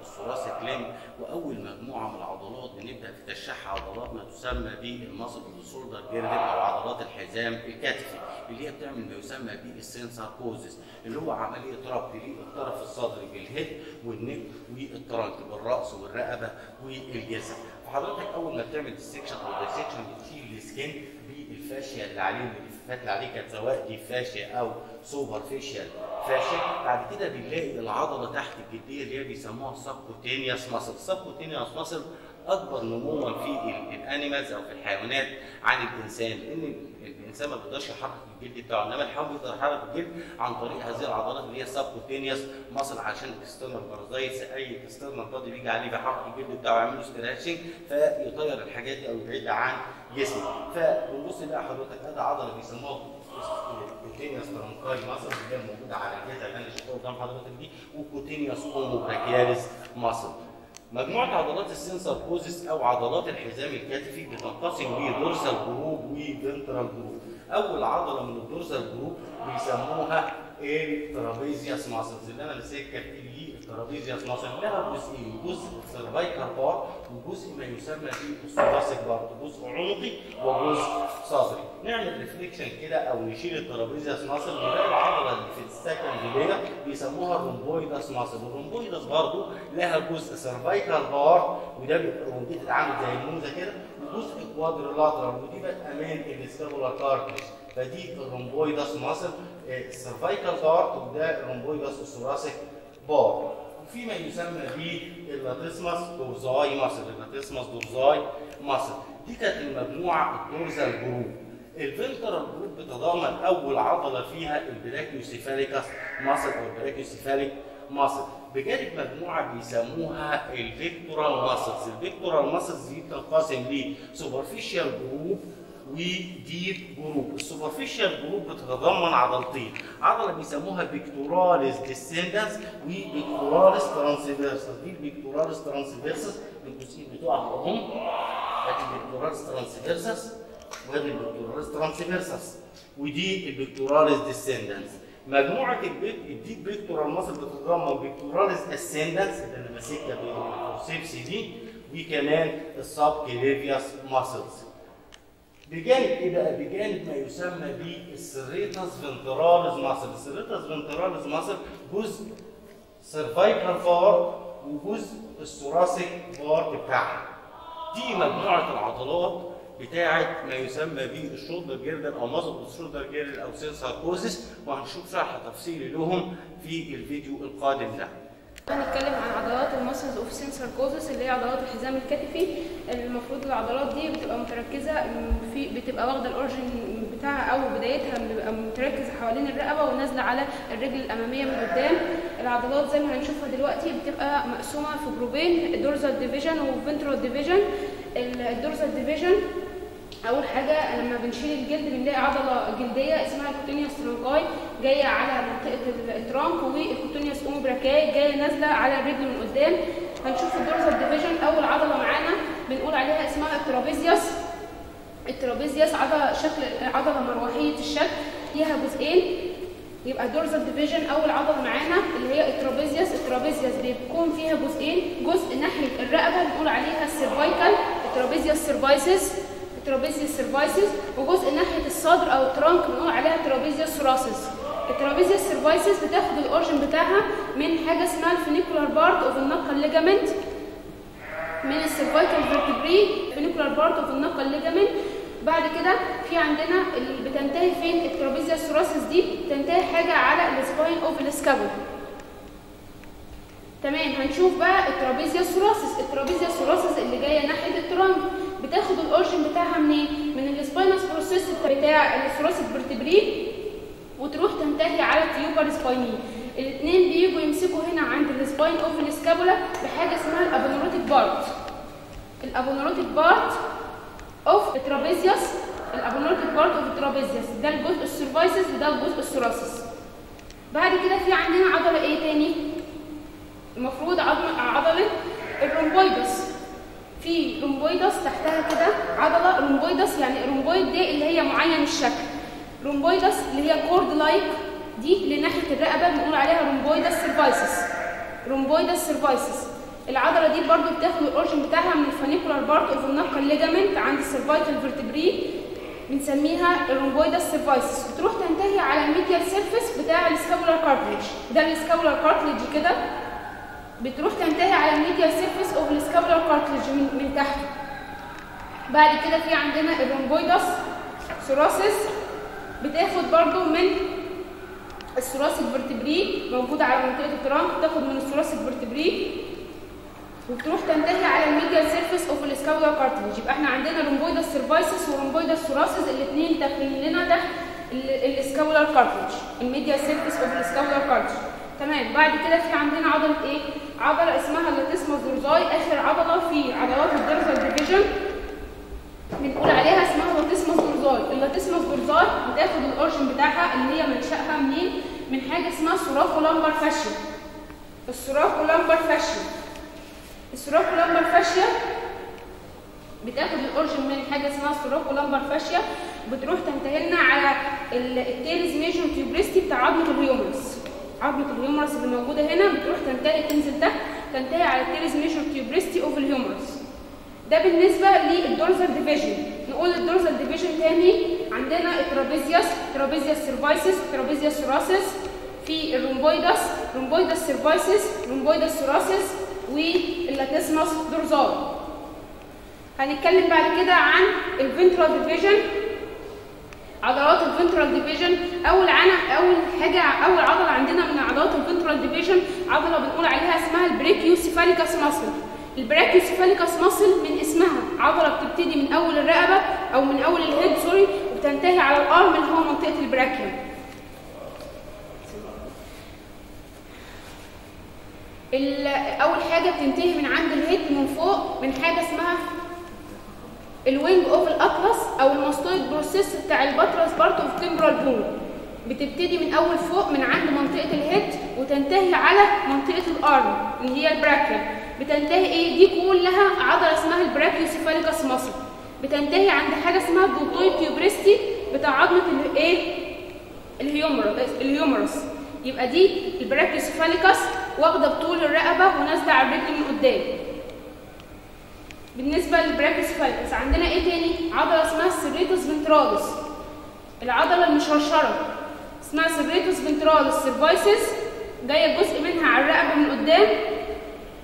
ال thoracic limb وأول مجموعة من العضلات بنبدأ في تشريح عضلات ما تسمى بال muscles of shoulder girdle أو عضلات الحزام الكتفي اللي هي بتعمل ما يسمى بال synsarcosis اللي هو عملية ربط للطرف الصدري بال head وال neck وال trunk بالرأس والرقبة والجسم. فحضرتك أول ما بتعمل dissection أو dissection بتشيل ال skin بال fascia اللي عليه اللي عليه كانت سواء دي fascia أو superficial fascia بعد كده بنلاقي العضلة تحت الجلديه اللي هي بيسموها ال subcutaneous muscle ال subcutaneous muscle أكبر نموا في ال animals أو في الحيوانات عن الإنسان لأن الإنسان ما بيقدرش يحرك الجلد بتاعه إنما الحيوان بيقدر يحرك الجلد عن طريق هذه العضلات اللي هي ال subcutaneous muscle عشان ال external parasites أي external body بيجي عليه بيحرك الجلد بتاعه يعمل له stretching فيطير الحاجات دي أو يبعدها عن جسمه. فبنبص نلاقي حضرتك ادي عضلة بيسموها cutaneous trunci muscle اللي هي موجودة على الجهاز اللي أنا شايفها قدام حضرتك دي و cutaneous omobrachialis muscle مجموعة عضلات ال synsarcosis أو عضلات الحزام الكتفي بتنقسم ل dorsal group و ventral group. أول عضلة من ال dorsal group بيسموها ال trapezius muscles اللي أنا لسه كاتب ليه ال trapezius muscle لها جزئين جزء cervical part وجزء ما يسمى بال thoracic part جزء عنقي وجزء صدري. نعمل reflection كده أو نشيل ال trapezius muscle نلاقي العضلة اللي في ال second layer بيسموها ال rhomboideus muscle، ال rhomboideus برضه لها جزء cervical part وده بيبقى rhomboid عامل زي الموزه كده. وجزء quadrilateral ودي بقى أمان cartilage فدي ال rhomboideus muscle ال cervical part وده ال rhomboideus ال thoracic part وفي ما يسمى بال latissimus dorsi muscle ال latissimus dorsi muscle دي كانت المجموعه ال dorsal group ال ventral group بتتضمن اول عضله فيها ال brachiocephalicus muscle أو ال brachiocephalic muscle بجانب مجموعه بيسموها ال pectoral muscles ال pectoral muscles دي بتنقسم ل superficial group و deep group. ال superficial group بتتضمن عضلتين. عضلة بيسموها pectoralis descendens و pectoralis transversus دي ال pectoralis transversus الجزئين بتوعها هم ادي ال pectoralis transversus وادي ال pectoralis transversus ودي ال pectoralis descendens مجموعة ال deep pectoral muscle بتتضمن pectoralis ascendens اللي أنا ماسكها بال forceps دي وكمان ال subclavius muscles بجانب إيه بقى؟ بجانب ما يسمى بال serratus ventralis muscle، ال serratus ventralis muscle جزء cervical part وجزء ال thoracic part بتاعها. دي مجموعة العضلات بتاعه ما يسمى بال shoulder girdle أو muscle ال shoulder girdle أو synsarcosis وهنشوف شرح تفصيلي لهم في الفيديو القادم ده. هنتكلم عن عضلات ال muscles of synsarcosis اللي هي عضلات الحزام الكتفي. المفروض العضلات دي بتبقى متركزة في بتبقى واخدة ال origin بتاعها أو بدايتها بتبقى متركزه حوالين الرقبة ونازلة على الرجل الأمامية من قدام. العضلات زي ما هنشوفها دلوقتي بتبقى مقسومة في جروبين dorsal division و ventral division ال dorsal division أول حاجة لما بنشيل الجلد بنلاقي عضلة جلدية اسمها ال cutaneus trunci جاية على منطقة ال trunk وال cutaneus omobrachii جاية نازلة على الرجل من قدام. هنشوف ال dorsal division أول عضلة معانا بنقول عليها اسمها ال trapezius ال trapezius عضله شكل عضلة مروحية الشكل ليها جزئين. يبقى ال dorsal division أول عضلة معانا اللي هي ال trapezius ال trapezius بيكون فيها جزئين. جزء ناحية الرقبة بنقول عليها ال cervical ال trapezius cervicis ال trapezius cervicis وجزء ناحية الصدر أو ال trunk بنقول عليها ال trapezius thoracis ال trapezius cervicis بتاخد ال origin بتاعها من حاجة اسمها ال funicular part of ال nuchal ligament من ال cervical vertebrae funicular part of ال nuchal ligament بعد كده في عندنا اللي بتنتهي فين ال trapezius thoracis دي؟ بتنتهي حاجة على ال spine of ال scapula تمام هنشوف بقى ال trapezius thoracis ال trapezius thoracis اللي جاية ناحية ال trunk بتاخد ال origin بتاعها منين؟ من ال spinous process بتاع ال thoracic vertebrae وتروح تنتهي على ال tuber spinae الاثنين بيجوا يمسكوا هنا عند ال spine of ال scapula بحاجة اسمها الابونوروتيك بارت. الابونوروتيك بارت اوف الترابيزيوس الابونوروتيك بارت اوف الترابيزيوس ده الجزء ال cervicis وده الجزء ال thoracis بعد كده في عندنا عضلة إيه تاني؟ المفروض عضله عضلة ال rhomboideus في rhomboideus تحتها كده عضلة. rhomboideus يعني rhomboid دي اللي هي معين الشكل. rhomboideus اللي هي cord-like دي لناحيه الرقبة بنقول عليها rhomboideus cervicis rhomboideus cervicis العضلة دي برضو بتاخد ال origin بتاعها من ال funicular part of ال nuchal ligament عند ال cervical vertebrae بنسميها ال rhomboideus cervicis بتروح تنتهي على ال medial surface بتاع ال scapular cartilage ده ال scapular cartilage كده. بتروح تنتهي على ال medial surface of ال scapular cartilage من, تحت. بعد كده في عندنا ال rhomboideus thoracis بتاخد برضو من ال thoracic vertebrae موجودة على منطقة ال trunk بتاخد من ال thoracic vertebrae وبتروح تنتهي على ال medial surface of ال scapular cartilage يبقى إحنا عندنا rhomboideus cervicis و rhomboideus thoracis الاثنين داخلين لنا تحت ال scapular cartilage ال medial surface of ال scapular cartilage تمام. بعد كده في عندنا عضلة إيه؟ عضلة اسمها ال latissimus dorsi آخر عضلة في عضلات ال dorsal division بنقول عليها اسمها ال latissimus dorsi ال latissimus dorsi بتاخد ال origin بتاعها اللي هي منشأها منين؟ من حاجة اسمها thoracolumbar fascia ال thoracolumbar fascia ال thoracolumbar fascia بتاخد ال origin من حاجة اسمها thoracolumbar fascia بتروح تنتهي لنا على ال teres major tuberosity بتاع عظمه ال humerus عظمة ال humerus اللي موجودة هنا بتروح تنتهي تنزل تحت تنتهي على ال teres major tuberosity of ال humerus ده بالنسبة لل dorsal division نقول ال dorsal division تاني عندنا ال trapezius trapezius cervicis trapezius thoracis في ال rhomboideus rhomboideus cervicis rhomboideus thoracis وال latissimus dorsi هنتكلم بعد كده عن ال ventral division عضلات ال ventral division أول عنا أول حاجة أول عضلة عندنا من عضلات ال ventral division عضلة بنقول عليها اسمها ال brachiocephalicus muscle ال brachiocephalicus muscle من اسمها عضلة بتبتدي من أول الرقبة أو من أول ال head sorry وبتنتهي على ال arm اللي هو منطقة ال brachium أول حاجة بتنتهي من عند ال head من فوق من حاجة اسمها ال wing of ال atlas أو ال mastoid process بتاع ال petrous part of temporal bone بتبتدي من أول فوق من عند منطقة ال head وتنتهي على منطقة ال arm اللي هي ال brachium بتنتهي إيه؟ دي كلها عضلة اسمها ال brachiocephalicus muscle بتنتهي عند حاجة اسمها ال deltoid tuberosity بتاع عظمة الايه ال humerus. يبقى دي ال brachiocephalicus واخدة بطول الرقبة ونازلة على الرجل من قدام. بالنسبة لل brachiocephalicus عندنا إيه تاني؟ عضلة اسمها ال serratus ventralis العضلة المشرشرة اسمها serratus ventralis cervicis جاية جزء منها على الرقبة من قدام.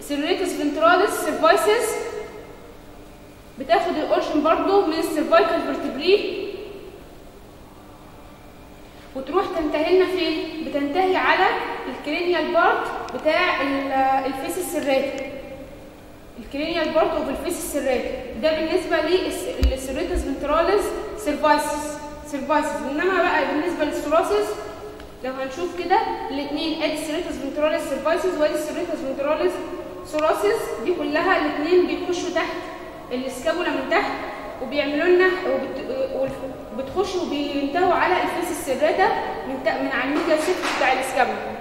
serratus ventralis cervicis بتاخد ال origin برضو من ال cervical vertebrae. وتروح تنتهي لنا فين؟ بتنتهي على ال cranial part بتاع ال facies serrata ال cranial part of ال facies serrata ده بالنسبة لل serratus ventralis cervicis. cervicis. إنما بقى بالنسبة لل thoracis لو هنشوف كده الاثنين آدي ال serratus ventralis cervicis وآدي ال serratus ventralis thoracis دي كلها الاثنين بيخشوا تحت ال scapula من تحت وبيعملوا لنا وبتخشوا وبينتهوا على ال facies serrata من من على ال medial surface بتاع ال scapula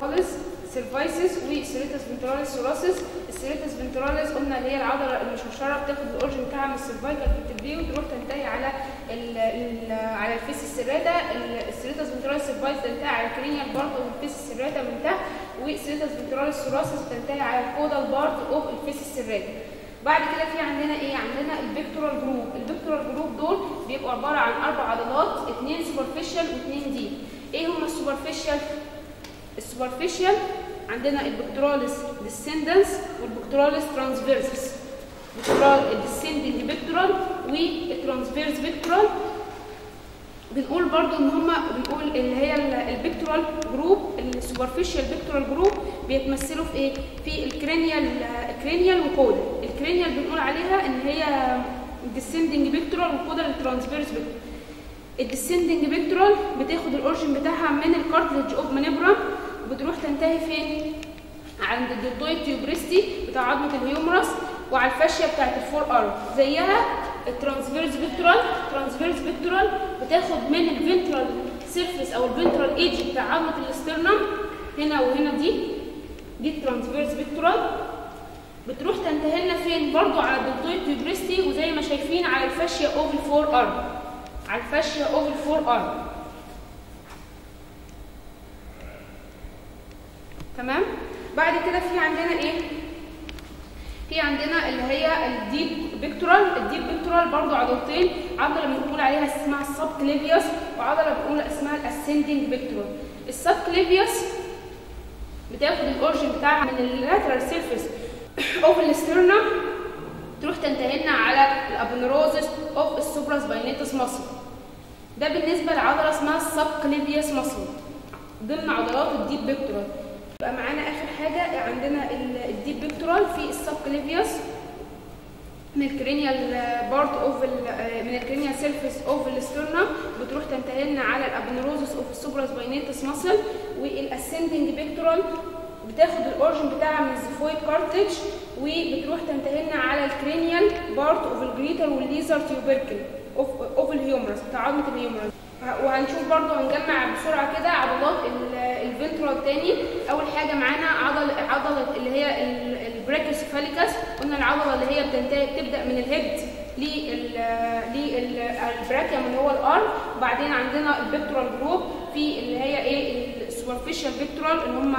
خالص cervicis و serratus ventralis thoracis ال serratus ventralis قلنا اللي هي العضلة المشرشره بتاخد ال origin بتاعها من ال cervical vertebrae وتروح تنتهي على ال ال على ال facies serrata. ال serratus ventralis cervicis تنتهي على ال cranial part of ال facies serrata من تحت وال serratus ventralis thoracis تنتهي على ال caudal part of ال facies serrata. بعد كده في عندنا إيه؟ عندنا ال pectoral group ال pectoral group دول بيبقوا عبارة عن أربع عضلات اثنين superficial واثنين deep إيه هم ال superficial ال superficial عندنا البكتراليس ديسندنس والبكتراليس ترانسفيرسس بكترال الديسندنج بكترال والترانسفيرس بكترال بنقول برضو إن هما بنقول اللي هي البكتورال جروب السوبرفيشال بكتورال جروب بيتمثلوا في إيه في الكرينيال الكرينيال وكودا الكرينيال بنقول عليها إن هي الديسندنج بكتورال وكودا الترانسفيرس بكتورال الديسندنج بكتورال بتاخد ال origin بتاعها من ال cartilage of manubrium بتروح تنتهي فين؟ عند ال deltoid tuberosity بتاع عظمه ال humerus وعلى ال fascia بتاعت ال forearm زيها ال transverse pectoral transverse pectoral بتاخد من ال ventral surface أو ال ventral edge بتاع عظمة ال sternum. هنا وهنا دي. دي ال transverse pectoral بتروح تنتهي لنا فين؟ برضو على ال deltoid tuberosity وزي ما شايفين على ال fascia of ال forearm على ال fascia of ال forearm تمام؟ بعد كده في عندنا إيه؟ في عندنا اللي هي ال deep pectoral. ال deep pectoral برضو عضلتين عضلة بنقول عليها اسمها ال subclavius وعضلة بنقول اسمها ال ascending pectoral ال subclavius بتاخد ال origin بتاعها من ال lateral surface of ال sternum تروح تنتهي لنا على ال aponeurosis of ال supraspinatus muscle ده بالنسبة لعضلة اسمها ال subclavius muscle ضمن عضلات ال deep pectoral. يبقى معانا آخر حاجة عندنا ال deep pectoral في ال subclavius من ال cranial part of من ال cranial surface of ال sternum بتروح تنتهي لنا على ال aponeurosis of ال supraspinatus muscle وال ascending pectoral بتاخد ال origin بتاعها من ال xiphoid cartilage وبتروح تنتهي لنا على الكرينيال بارت اوف الجريتر والليزر تيوبركل اوف اوف ال humerus بتاع عظمه الهيومرس وهنشوف برضو هنجمع بسرعة كده عضلات ال ventral تاني أول حاجة معانا عضل عضلة اللي هي ال brachiocephalicus قلنا العضلة اللي هي بتبدأ من ال head لل brachium اللي هو ال arm وبعدين عندنا ال pectoral group في اللي هي إيه؟ ال superficial pectoral اللي هم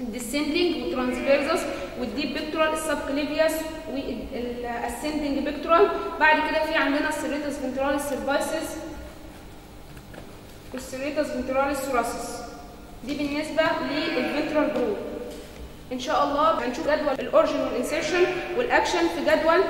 الديسندنج والترانسفيرزس والديب بيكتورال السب كليفيوس والاسندنج بيكتورال بعد كده في عندنا ال serratus ventralis cervicis وال serratus ventralis thoracis دي بالنسبة لل ventral group. إن شاء الله هنشوف جدول ال origin وال insertion وال action في جدول